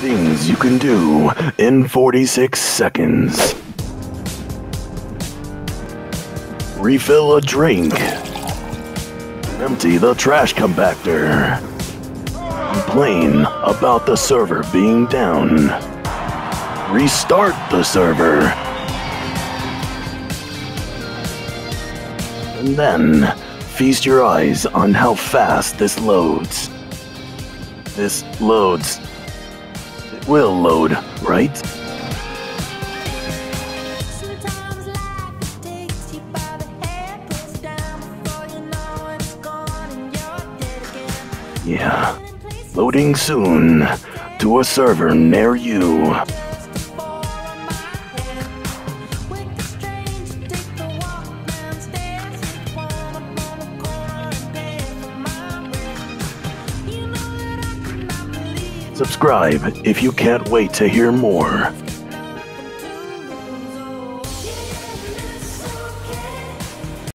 Things you can do in 46 seconds. Refill a drink. Empty the trash compactor. Complain about the server being down. Restart the server. And then feast your eyes on how fast this loads. This loads. Will load, right? Sometimes life takes you by the hair, puts down before you know it's gone and you're dead again. Yeah. Loading soon to a server near you. Subscribe if you can't wait to hear more.